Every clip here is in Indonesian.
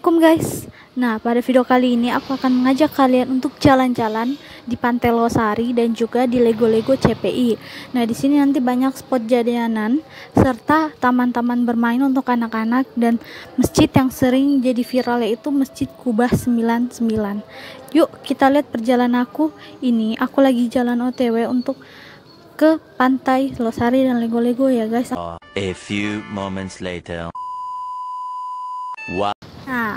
Assalamualaikum guys. Nah, pada video kali ini aku akan mengajak kalian untuk jalan-jalan di Pantai Losari dan juga di Lego-Lego CPI. Nah, di sini nanti banyak spot jadianan serta taman-taman bermain untuk anak-anak dan masjid yang sering jadi viral yaitu Masjid Kubah 99. Yuk, kita lihat perjalanan aku. Ini aku lagi jalan OTW untuk ke Pantai Losari dan Lego-Lego ya guys. A few moments later. Wow.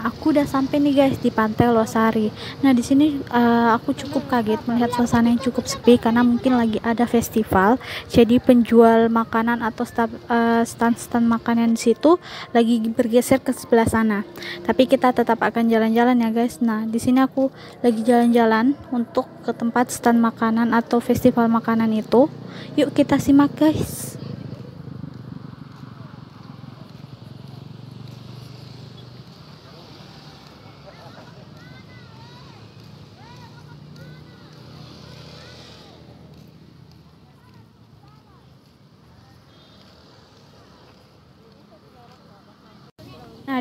Aku udah sampai nih guys di Pantai Losari. Nah, di sini uh, aku cukup kaget melihat suasana yang cukup sepi karena mungkin lagi ada festival. Jadi penjual makanan atau eh, stand-stand uh, makanan di situ lagi bergeser ke sebelah sana. Tapi kita tetap akan jalan-jalan ya guys. Nah, di sini aku lagi jalan-jalan untuk ke tempat stand makanan atau festival makanan itu. Yuk kita simak guys.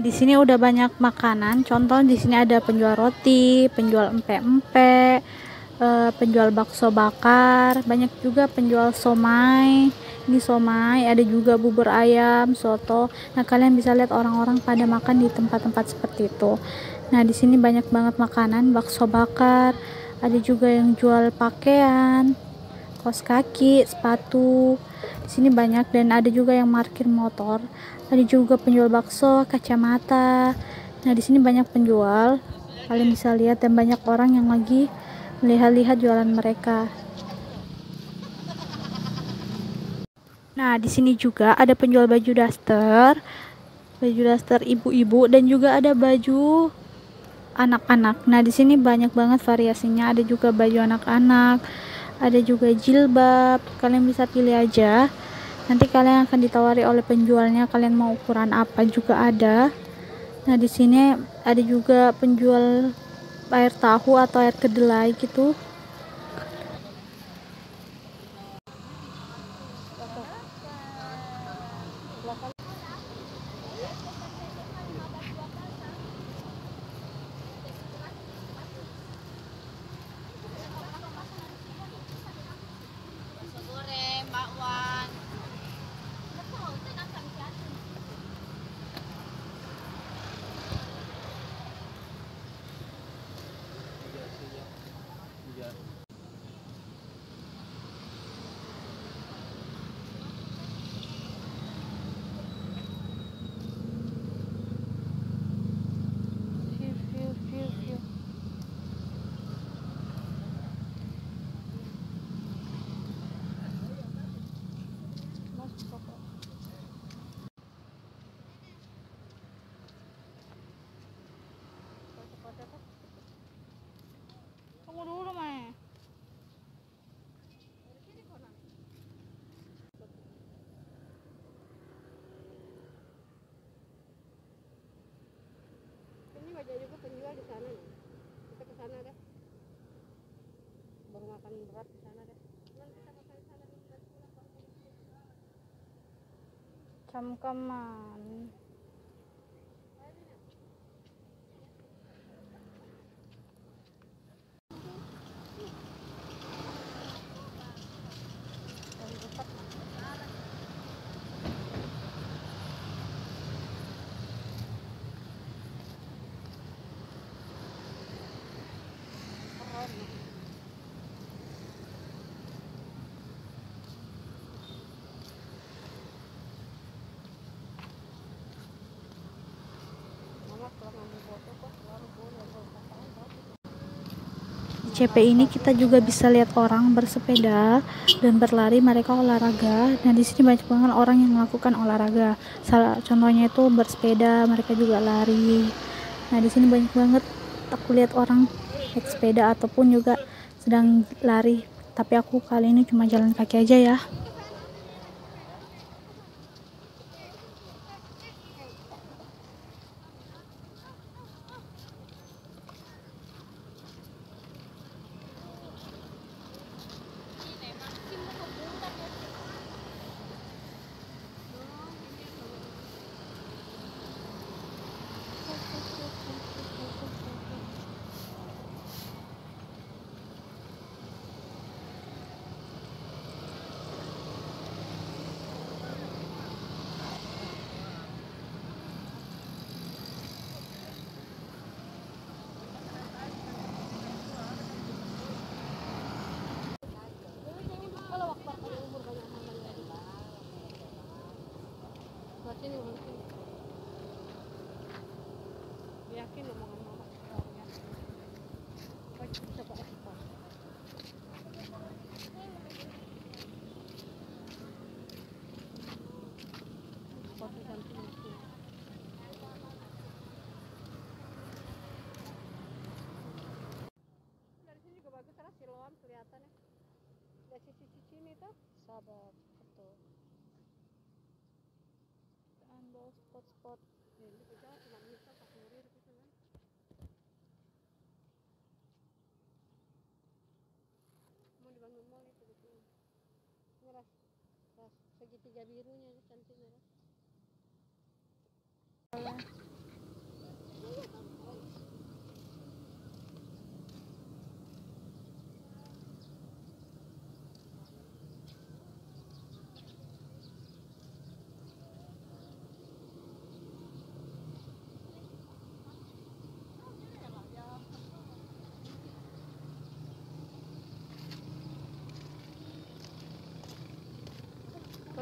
Di sini udah banyak makanan. Contoh di sini ada penjual roti, penjual empek-empek, uh, penjual bakso bakar, banyak juga penjual somai. Ini somai, ada juga bubur ayam, soto. Nah, kalian bisa lihat orang-orang pada makan di tempat-tempat seperti itu. Nah, di sini banyak banget makanan, bakso bakar, ada juga yang jual pakaian, kaos kaki, sepatu. Di sini banyak dan ada juga yang parkir motor ada juga penjual bakso kacamata nah di sini banyak penjual kalian bisa lihat dan banyak orang yang lagi melihat-lihat jualan mereka nah di sini juga ada penjual baju daster baju daster ibu-ibu dan juga ada baju anak-anak. Nah, di sini banyak banget variasinya. Ada juga baju anak-anak, ada juga jilbab. Kalian bisa pilih aja nanti kalian akan ditawari oleh penjualnya kalian mau ukuran apa juga ada nah di sini ada juga penjual air tahu atau air kedelai gitu ada juga penjual di sana nih kita ke sana deh. Baru berat di sana deh CP ini kita juga bisa lihat orang bersepeda dan berlari mereka olahraga. Dan di sini banyak banget orang yang melakukan olahraga. Salah contohnya itu bersepeda mereka juga lari. Nah di sini banyak banget aku lihat orang naik sepeda ataupun juga sedang lari. Tapi aku kali ini cuma jalan kaki aja ya yakin yakin. Lo mau kan. Mau dibangun mall itu gitu ras ras segitiga birunya cantiknya ras Tuh lihat ini wih cantiknya caranya ngambil begitu deh saya kalau saya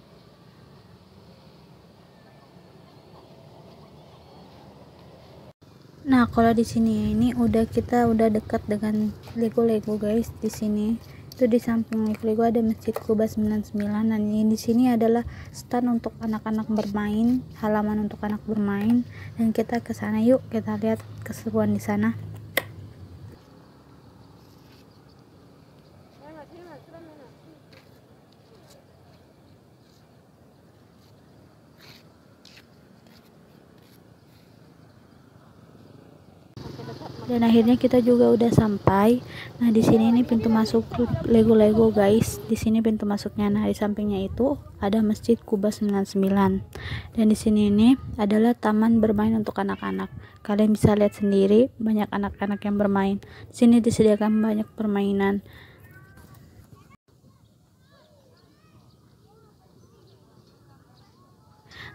Nah, kalau di sini ini udah kita udah dekat dengan Lego-Lego guys. Di sini itu di samping Lego ada Masjid Kuba 99 dan ini di sini adalah stand untuk anak-anak bermain, halaman untuk anak bermain dan kita ke sana yuk kita lihat keseruan di sana. Mana, sini, Mas. Sudah, mana? Masih dekat, Mas. Dan akhirnya kita juga udah sampai. Nah di sini ini pintu masuk Lego Lego guys. Di sini pintu masuknya. Nah di sampingnya itu ada Masjid Kuba 99 dan di sini ini adalah taman bermain untuk anak-anak. Kalian bisa lihat sendiri banyak anak-anak yang bermain. Di sini disediakan banyak permainan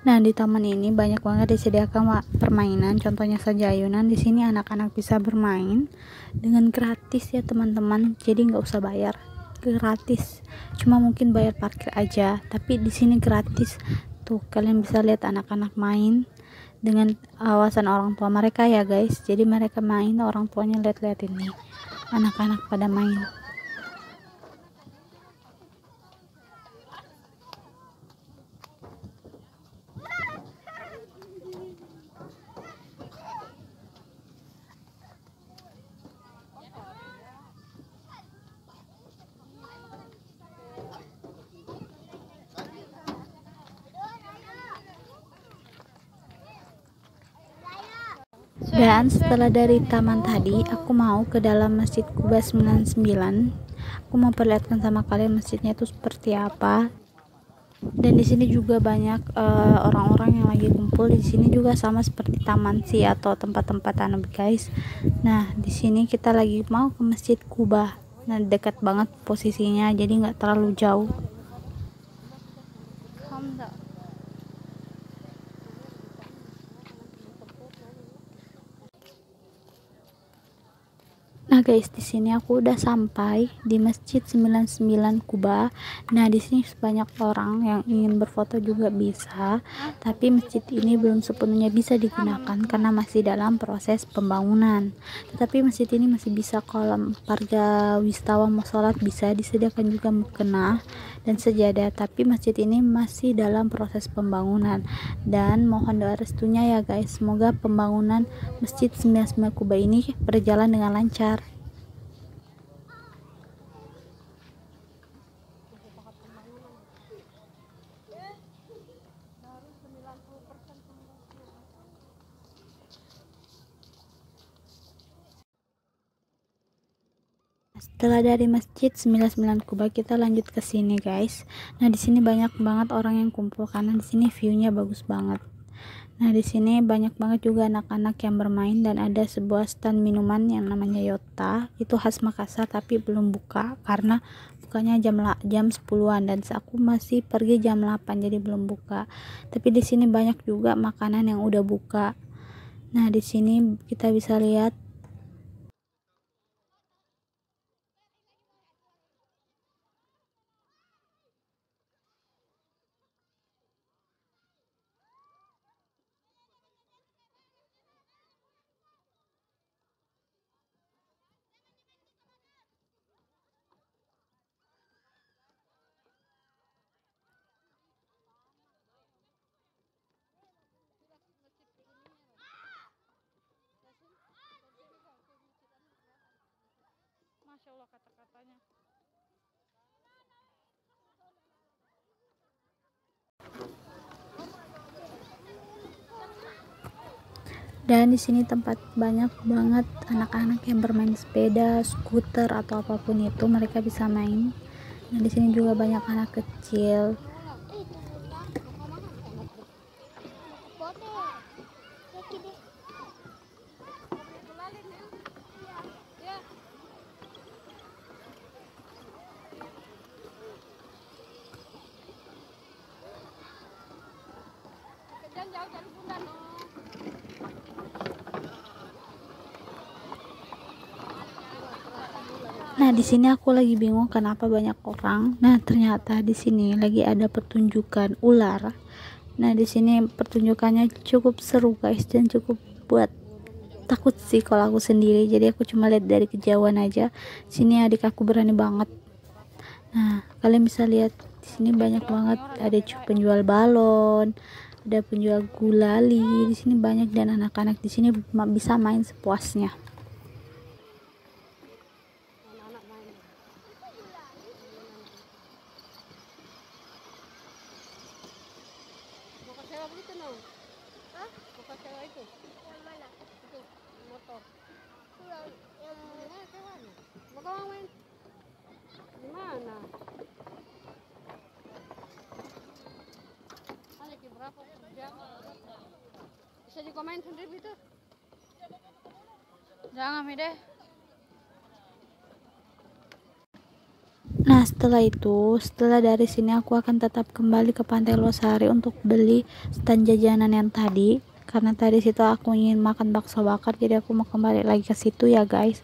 Nah, di taman ini banyak banget disediakan permainan, contohnya saja ayunan. Di sini anak-anak bisa bermain dengan gratis ya, teman-teman. Jadi nggak usah bayar, gratis. Cuma mungkin bayar parkir aja, tapi di sini gratis. Tuh, kalian bisa lihat anak-anak main dengan awasan orang tua mereka ya, guys. Jadi mereka main, orang tuanya lihat-lihat ini. Anak-anak pada main. Dan setelah dari taman tadi, aku mau ke dalam Masjid Kuba 99. Aku mau perlihatkan sama kalian masjidnya itu seperti apa. Dan di sini juga banyak eh, orang-orang yang lagi kumpul. Di sini juga sama seperti taman sih atau tempat-tempat anu guys. Nah, di sini kita lagi mau ke Masjid Kuba. Nah, dekat banget posisinya, jadi nggak terlalu jauh. Nah guys, di sini aku udah sampai di Masjid 99 Kuba. Nah, di sini banyak orang yang ingin berfoto juga bisa, tapi masjid ini belum sepenuhnya bisa digunakan karena masih dalam proses pembangunan. Tetapi masjid ini masih bisa kalau warga wisatawan mau sholat bisa disediakan juga mukena dan sejadah, tapi masjid ini masih dalam proses pembangunan. Dan mohon doa restunya ya guys, semoga pembangunan Masjid 99 Kuba ini berjalan dengan lancar. Setelah dari Masjid 99 Kuba kita lanjut ke sini guys. Nah, di sini banyak banget orang yang kumpul karena di sini view-nya bagus banget. Nah, di sini banyak banget juga anak-anak yang bermain dan ada sebuah stand minuman yang namanya Yota. Itu khas Makassar tapi belum buka karena bukanya jam la- jam 10-an dan aku masih pergi jam 8 jadi belum buka. Tapi di sini banyak juga makanan yang udah buka. Nah, di sini kita bisa lihat allah kata-katanya dan di sini tempat banyak banget anak-anak yang bermain sepeda, skuter atau apa pun itu mereka bisa main. Nah di sini juga banyak anak kecil. Nah, di sini aku lagi bingung kenapa banyak orang. Nah, ternyata di sini lagi ada pertunjukan ular. Nah, di sini pertunjukannya cukup seru, guys, dan cukup buat takut sih kalau aku sendiri. Jadi aku cuma lihat dari kejauhan aja. Sini adik aku berani banget. Nah, kalian bisa lihat di sini banyak banget ada penjual balon, ada penjual gulali. Di sini banyak dan anak-anak di sini bisa main sepuasnya. Anak-anak main. Mau ke sewa begitu no? Hah? Sewa itu? Yang mana? Itu motor. Yang mana sewanya? Mau kamu main? Di mana? Ada berapa jam? Bisa main sendiri itu? Jangan deh. Nah setelah itu, setelah dari sini aku akan tetap kembali ke Pantai Losari untuk beli stand jajanan yang tadi. Karena tadi situ aku ingin makan bakso bakar, jadi aku mau kembali lagi ke situ ya guys.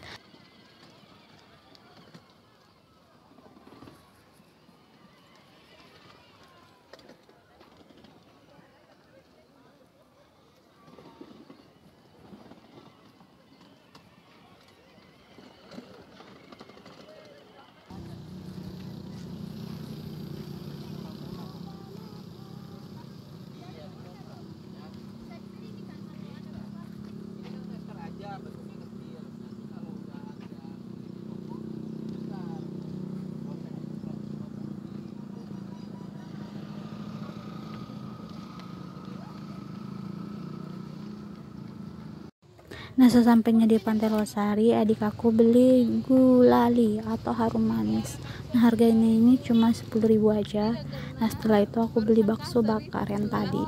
Nah sesampainya di Pantai Losari, adik aku beli gulali atau harum manis. Nah harganya ini cuma 10.000 aja. Nah setelah itu aku beli bakso bakar yang tadi.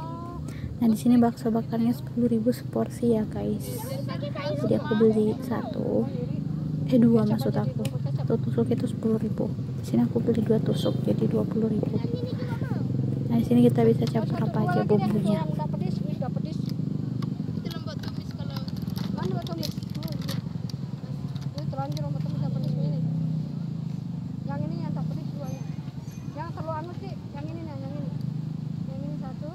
Nah di sini bakso bakarnya 10.000 seporsi ya guys. Jadi aku beli satu, eh dua maksud aku. Satu tusuk itu 10.000. Di sini aku beli dua tusuk jadi 20.000. Nah di sini kita bisa campur apa aja bumbunya. Udah pedis, udah pedis. Mana buat tumis? Oh, iya. Ini terlanjur sama tumis yang pedis ini. Yang ini yang tak pedis dua ya. Yang terlalu anu sih, yang ini nih, yang ini. Yang ini satu.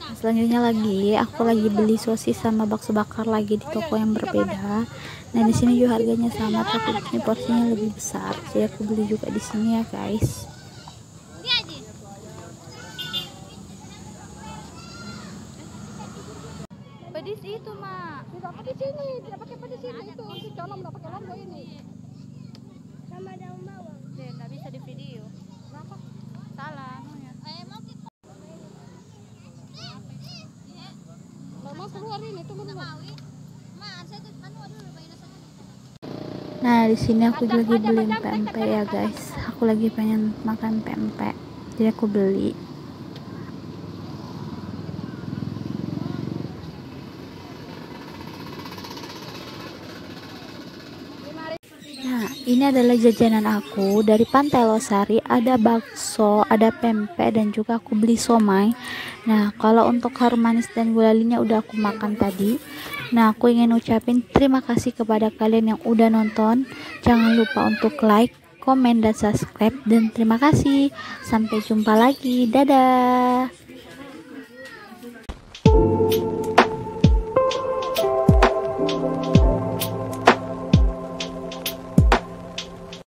Nah, selanjutnya lagi aku lagi beli sosis sama bakso bakar lagi di toko yang berbeda. Nah di sini juga harganya sama tapi di sini porsinya lebih besar. Jadi aku beli juga di sini ya guys. Pedis itu mak. Tidak pakai sini, tidak pakai pedis ini itu. Itu dalam tidak pakai lombok ini. Sama daun bawang. Deh nggak bisa di video. Kenapa? Salah anunya. Nggak mau keluar ini, tunggu dulu. Nah di sini aku lagi beli pempek ya guys. Aku lagi pengen makan pempek. Jadi aku beli. Nah, ini adalah jajanan aku dari Pantai Losari. Ada bakso, ada pempek, dan juga aku beli somai. Nah, kalau untuk harum manis dan gulalinya udah aku makan tadi. Nah, aku ingin ucapin terima kasih kepada kalian yang udah nonton. Jangan lupa untuk like, komen, dan subscribe. Dan terima kasih. Sampai jumpa lagi. Dadah.